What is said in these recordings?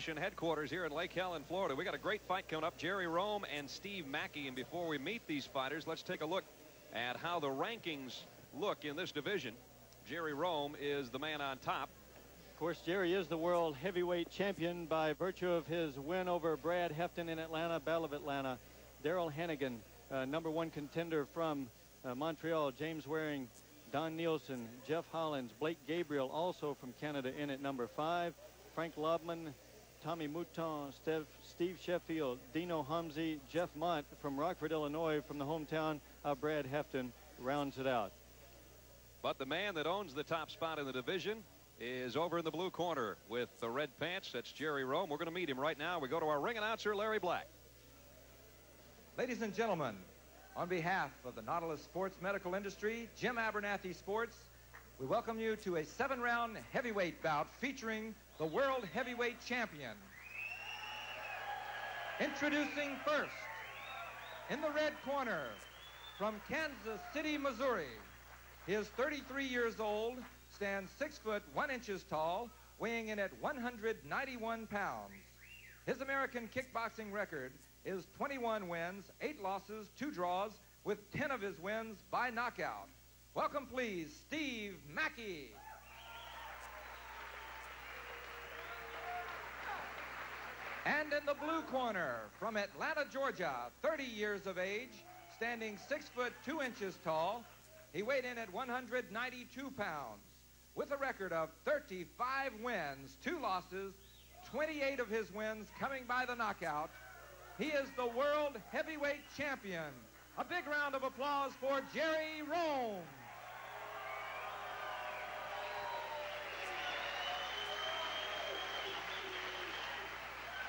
Headquarters here in Lake Helen, Florida. We got a great fight coming up. Jerry Rhome and Steve Mackey. And before we meet these fighters, let's take a look at how the rankings look in this division. Jerry Rhome is the man on top. Of course, Jerry is the world heavyweight champion by virtue of his win over Brad Hefton in Atlanta, Battle of Atlanta. Daryl Hannigan, uh, number one contender from uh, Montreal, James Waring, Don Nielsen, Jeff Hollins, Blake Gabriel, also from Canada, in at number five. Frank Lobman, Tommy Mouton, Steve, Steve Sheffield, Dino Humsey, Jeff Mott from Rockford, Illinois, from the hometown of Brad Hefton, rounds it out. But the man that owns the top spot in the division is over in the blue corner with the red pants. That's Jerry Rhome. We're going to meet him right now. We go to our ring announcer, Larry Black. Ladies and gentlemen, on behalf of the Nautilus Sports Medical Industry, Jim Abernathy Sports, we welcome you to a seven-round heavyweight bout featuring the World Heavyweight Champion. Introducing first, in the red corner, from Kansas City, Missouri, he is 33 years old, stands 6 foot 1 inches tall, weighing in at 191 pounds. His American kickboxing record is 21 wins, 8 losses, 2 draws, with 10 of his wins by knockout. Welcome, please, Steve Mackey. And in the blue corner, from Atlanta, Georgia, 30 years of age, standing 6 foot 2 inches tall, he weighed in at 192 pounds. With a record of 35 wins, 2 losses, 28 of his wins coming by the knockout, he is the world heavyweight champion. A big round of applause for Jerry Rhome.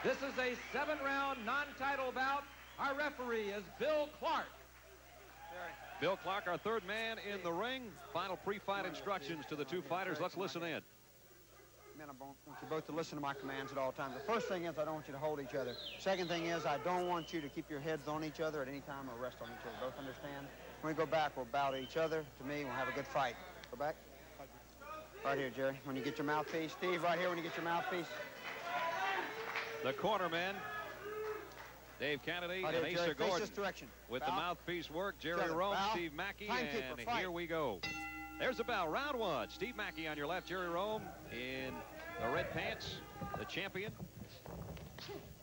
This is a seven-round non-title bout. Our referee is Bill Clark. Bill Clark, our third man in the ring. Final pre-fight instructions to the two fighters. Let's listen in. Men, I want you both to listen to my commands at all times. The first thing is I don't want you to hold each other. Second thing is I don't want you to keep your heads on each other at any time or rest on each other. Both understand? When we go back, we'll bow to each other. To me, we'll have a good fight. Go back. Right here, Jerry. When you get your mouthpiece. Steve, right here when you get your mouthpiece. The corner men, Dave Kennedy Right and here, Jerry. Asa Face Gordon. this direction. With the mouthpiece work, Jerry Together. Rhome, Bow. Steve Mackey, Timekeeper, and fight. here we go. There's the bell, round one. Steve Mackey on your left, Jerry Rhome in the red pants, the champion.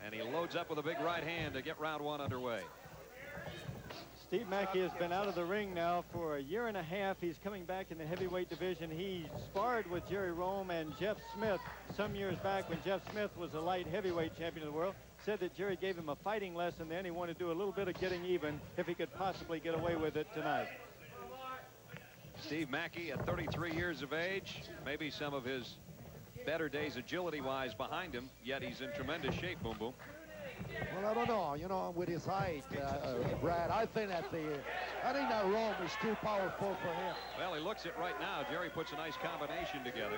And he loads up with a big right hand to get round one underway. Steve Mackey has been out of the ring now for a year and a half. He's coming back in the heavyweight division. He sparred with Jerry Rhome and Jeff Smith some years back when Jeff Smith was a light heavyweight champion of the world. Said that Jerry gave him a fighting lesson then. He wanted to do a little bit of getting even if he could possibly get away with it tonight. Steve Mackey at 33 years of age, maybe some of his better days agility-wise behind him, yet he's in tremendous shape, Boom Boom. Well, I don't know. You know, with his height, uh, uh, Brad, I think that the, I think that Rhome is too powerful for him. Well, he looks it right now. Jerry puts a nice combination together.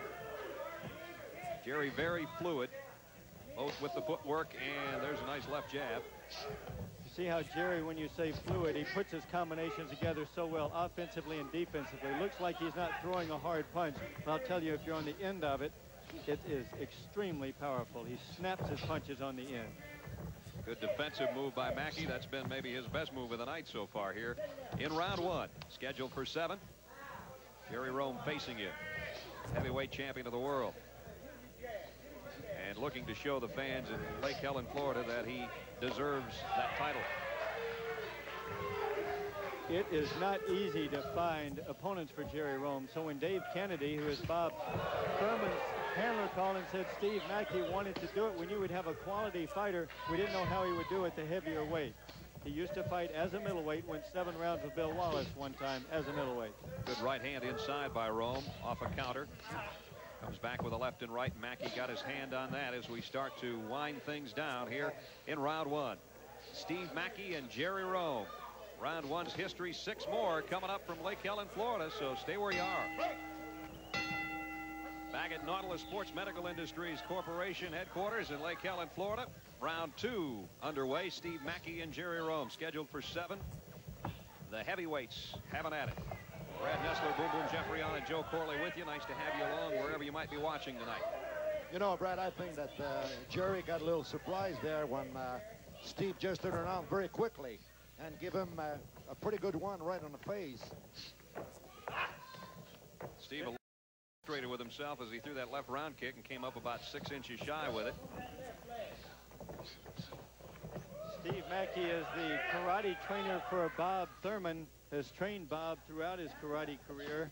Jerry very fluid, both with the footwork and there's a nice left jab. You see how Jerry, when you say fluid, he puts his combinations together so well offensively and defensively. Looks like he's not throwing a hard punch, but I'll tell you, if you're on the end of it, it is extremely powerful. He snaps his punches on the end. Good defensive move by Mackey. That's been maybe his best move of the night so far here in round one. Scheduled for seven. Jerry Rhome facing you. Heavyweight champion of the world. And looking to show the fans in Lake Helen, Florida that he deserves that title. It is not easy to find opponents for Jerry Rhome. So when Dave Kennedy, who is Bob Thurman's handler, called and said Steve Mackey wanted to do it, we knew we'd have a quality fighter. We didn't know how he would do it the heavier weight. He used to fight as a middleweight, went seven rounds with Bill Wallace one time as a middleweight. Good right hand inside by Rhome off a counter. Comes back with a left and right. Mackey got his hand on that as we start to wind things down here in round one. Steve Mackey and Jerry Rhome. Round one's history, six more coming up from Lake Helen, Florida, so stay where you are. Back at Nautilus Sports Medical Industries Corporation headquarters in Lake Helen, Florida. Round two underway. Steve Mackey and Jerry Rhome scheduled for seven. The heavyweights having at it. Brad Nessler, Boom Boom Geoffrion, and Joe Corley with you. Nice to have you along wherever you might be watching tonight. You know, Brad, I think that uh, Jerry got a little surprised there when uh, Steve just turned around very quickly and give him uh, a pretty good one right on the face. Steve frustrated with himself as he threw that left round kick and came up about six inches shy with it. Steve Mackey is the karate trainer for Bob Thurman, has trained Bob throughout his karate career.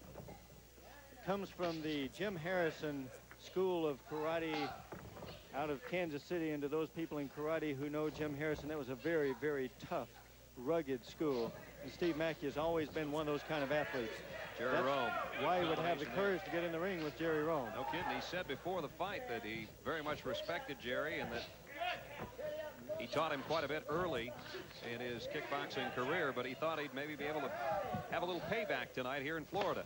Comes from the Jim Harrison School of Karate out of Kansas City. And to those people in karate who know Jim Harrison, that was a very, very tough, rugged school. And Steve Mackey has always been one of those kind of athletes. Jerry That's Rhome. Why he would have the courage to get in the ring with Jerry Rhome. No kidding. He said before the fight that he very much respected Jerry and that he taught him quite a bit early in his kickboxing career, but he thought he'd maybe be able to have a little payback tonight here in Florida.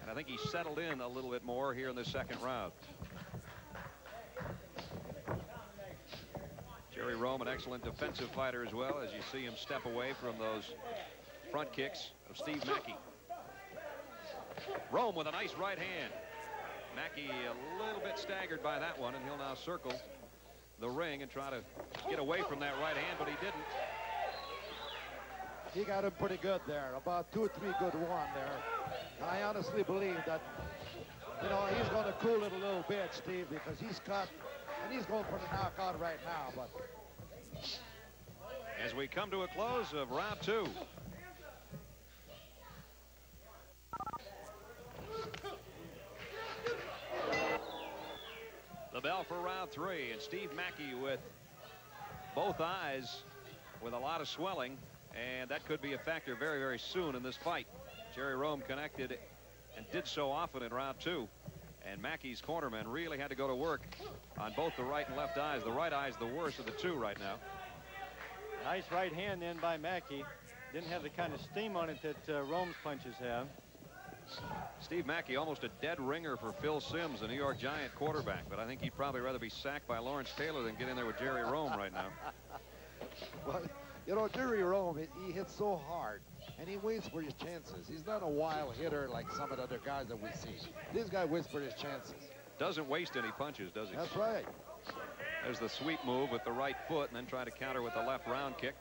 And I think he settled in a little bit more here in the second round. Jerry Rhome, an excellent defensive fighter as well, as you see him step away from those front kicks of Steve Mackey. Rhome with a nice right hand. Mackey a little bit staggered by that one, and he'll now circle the ring and try to get away from that right hand, but he didn't. He got him pretty good there, about two or three good one there. I honestly believe that, you know, he's going to cool it a little bit, Steve, because he's cut, and he's going for the knockout right now. But As we come to a close of round two. The bell for round three, and Steve Mackey with both eyes with a lot of swelling, and that could be a factor very, very soon in this fight. Jerry Rhome connected and did so often in round two. And Mackey's cornerman really had to go to work on both the right and left eyes. The right eye is the worst of the two right now. Nice right hand in by Mackey. Didn't have the kind of steam on it that uh, Rhome's punches have. Steve Mackey almost a dead ringer for Phil Simms, the New York Giant quarterback. But I think he'd probably rather be sacked by Lawrence Taylor than get in there with Jerry Rhome right now. well, you know, Jerry Rhome, he, he hits so hard, and he waits for his chances. He's not a wild hitter like some of the other guys that we see. This guy waits for his chances. Doesn't waste any punches, does he? That's right. There's the sweep move with the right foot and then try to counter with the left round kick.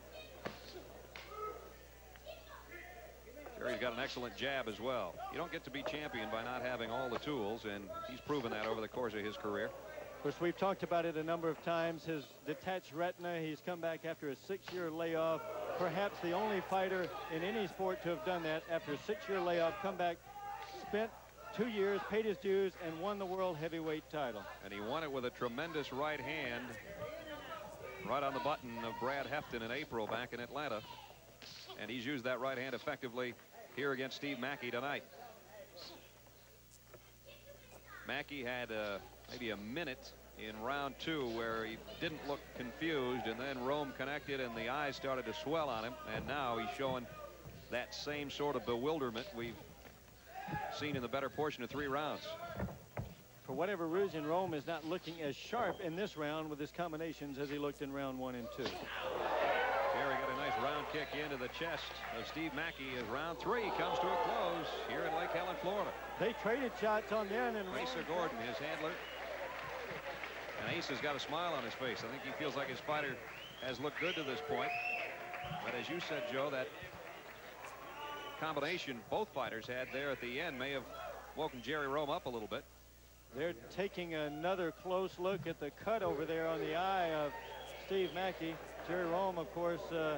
Jerry's got an excellent jab as well. You don't get to be champion by not having all the tools, and he's proven that over the course of his career. Of course, we've talked about it a number of times. His detached retina, he's come back after a six-year layoff. Perhaps the only fighter in any sport to have done that after a six-year layoff, come back, spent two years, paid his dues, and won the world heavyweight title. And he won it with a tremendous right hand right on the button of Brad Hefton in April back in Atlanta. And he's used that right hand effectively here against Steve Mackey tonight. Mackey had uh, maybe a minute in round two where he didn't look confused and then Rhome connected and the eyes started to swell on him and now he's showing that same sort of bewilderment we've seen in the better portion of three rounds. For whatever reason, Rhome is not looking as sharp in this round with his combinations as he looked in round one and two. Jerry got a nice round kick into the chest of Steve Mackey as round three comes to a close here in Lake Helen, Florida. They traded shots on there and then Asa Gordon, his handler. And Ace has got a smile on his face. I think he feels like his fighter has looked good to this point. But as you said, Joe, that combination both fighters had there at the end may have woken Jerry Rhome up a little bit. They're taking another close look at the cut over there on the eye of Steve Mackey. Jerry Rhome, of course, uh,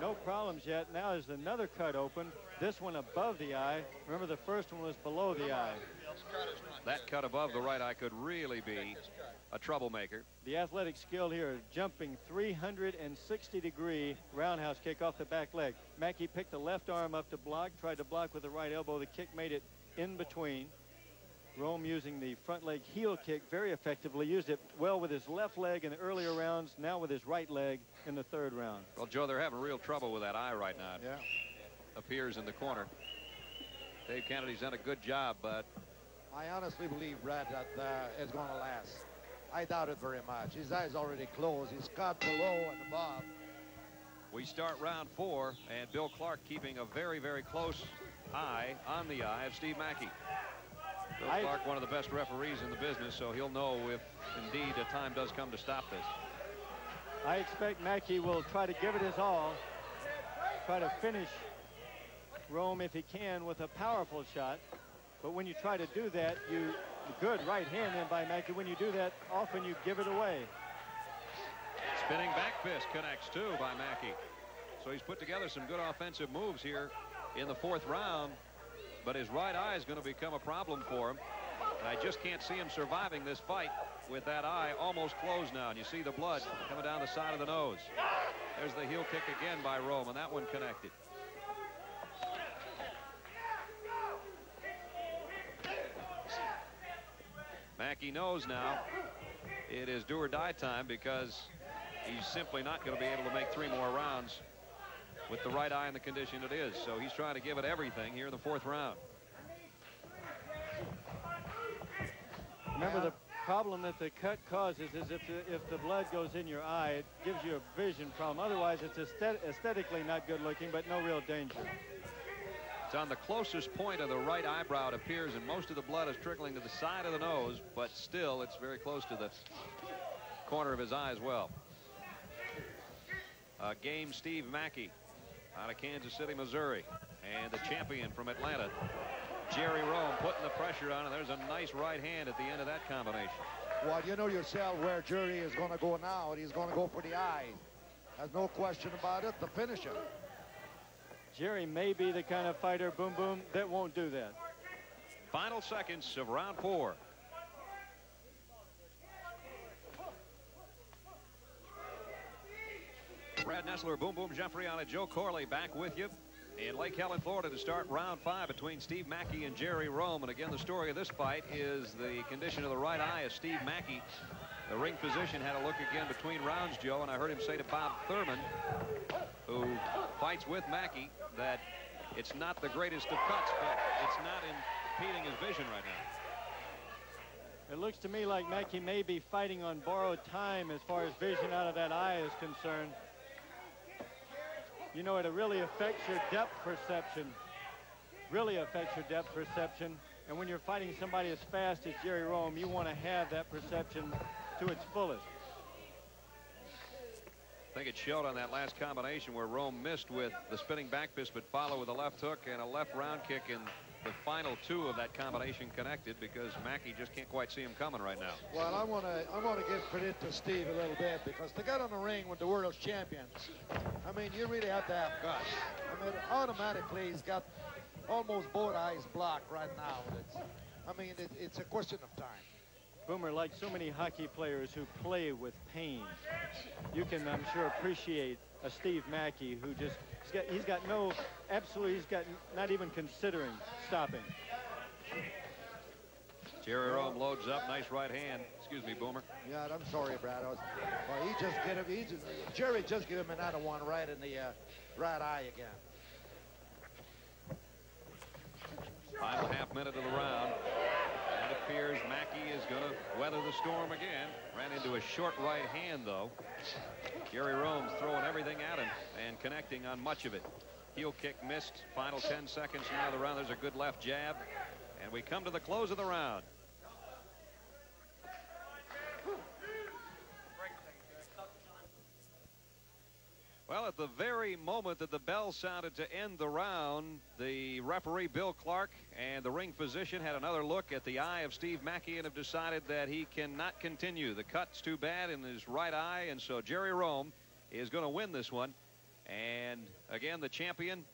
no problems yet. Now there's another cut open. This one above the eye. Remember, the first one was below the eye. That cut above the right eye could really be a troublemaker. The athletic skill here, jumping 360 degree roundhouse kick off the back leg. Mackey picked the left arm up to block, tried to block with the right elbow. The kick made it in between. Rhome using the front leg heel kick very effectively. Used it well with his left leg in the earlier rounds. Now with his right leg in the third round. Well, Joe, they're having real trouble with that eye right now. Yeah. appears in the corner. Dave Kennedy's done a good job, but I honestly believe, Brad, that uh, it's going to last. I doubt it very much. His eyes already closed. He's cut below and above. we start round four, and Bill Clark keeping a very, very close eye on the eye of Steve Mackey. Bill I- Clark, one of the best referees in the business, so he'll know if indeed a time does come to stop this. I expect Mackey will try to give it his all, try to finish Rhome if he can with a powerful shot. But when you try to do that, you good right hand in by Mackey. When you do that, often you give it away. Spinning back fist connects too by Mackey. So he's put together some good offensive moves here in the fourth round. But his right eye is going to become a problem for him. And I just can't see him surviving this fight with that eye almost closed now. And you see the blood coming down the side of the nose. There's the heel kick again by Rhome, and that one connected. Mackey knows now it is do or die time because he's simply not going to be able to make three more rounds with the right eye in the condition it is. So he's trying to give it everything here in the fourth round. Remember the problem that the cut causes is if the, if the blood goes in your eye, it gives you a vision problem. Otherwise, it's aesthet aesthetically not good looking, but no real danger. It's on the closest point of the right eyebrow, it appears, and most of the blood is trickling to the side of the nose, but still, it's very close to the corner of his eye as well. Uh, game Steve Mackey out of Kansas City, Missouri, and the champion from Atlanta, Jerry Rhome, putting the pressure on, and there's a nice right hand at the end of that combination. Well, you know yourself where Jerry is going to go now, and he's going to go for the eye. There's no question about it, the finisher. Jerry may be the kind of fighter, boom, boom, that won't do that. Final seconds of round four. Brad Nessler, Boom Boom Geoffrion it. Joe Corley back with you in Lake Helen, Florida to start round five between Steve Mackey and Jerry Rhome. And again, the story of this fight is the condition of the right eye of Steve Mackey. The ring physician had a look again between rounds, Joe, and I heard him say to Bob Thurman, who fights with Mackey, that it's not the greatest of cuts, but it's not impeding his vision right now. It looks to me like Mackey may be fighting on borrowed time as far as vision out of that eye is concerned. You know, it really affects your depth perception. Really affects your depth perception. And when you're fighting somebody as fast as Jerry Rhome, you want to have that perception to its fullest. I think it showed on that last combination where Rhome missed with the spinning back fist, but followed with a left hook and a left round kick, and the final two of that combination connected because Mackey just can't quite see him coming right now. Well, I want to I want to give credit to Steve a little bit because to get on the ring with the world champion, I mean, you really have to have guts. I mean, automatically he's got almost both eyes blocked right now. It's, I mean, it, it's a question of time. Boomer, like so many hockey players who play with pain, you can, I'm sure, appreciate a Steve Mackey who just, he's got, he's got no, absolutely, he's got not even considering stopping. Jerry Rhome loads up, nice right hand. Excuse me, Boomer. Yeah, I'm sorry, Brad. Was, well, he just get him. He just, Jerry just give him another one right in the uh, right eye again. Final half minute of the round. Appears Mackey is going to weather the storm again. Ran into a short right hand, though. Jerry Rhome's throwing everything at him and connecting on much of it. Heel kick missed. Final 10 seconds now the round. There's a good left jab. And we come to the close of the round. Well, at the very moment that the bell sounded to end the round, the referee, Bill Clark, and the ring physician had another look at the eye of Steve Mackey and have decided that he cannot continue. The cut's too bad in his right eye, and so Jerry Rhome is going to win this one. And again, the champion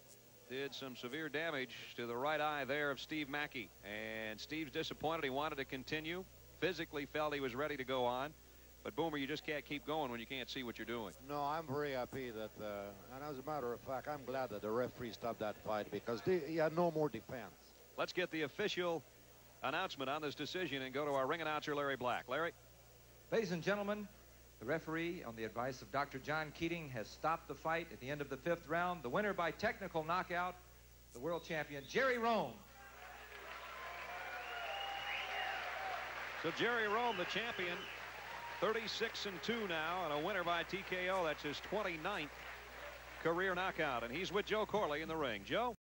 did some severe damage to the right eye there of Steve Mackey. And Steve's disappointed. He wanted to continue. Physically felt he was ready to go on. But Boomer, you just can't keep going when you can't see what you're doing. No, I'm very happy that, uh, and as a matter of fact, I'm glad that the referee stopped that fight because they, he had no more defense. Let's get the official announcement on this decision and go to our ring announcer, Larry Black. Larry? Ladies and gentlemen, the referee, on the advice of Dr. John Keating, has stopped the fight at the end of the fifth round. The winner by technical knockout, the world champion, Jerry Rhome. So Jerry Rhome, the champion, 36 and 2 now, and a winner by TKO. That's his 29th career knockout. And he's with Joe Corley in the ring. Joe?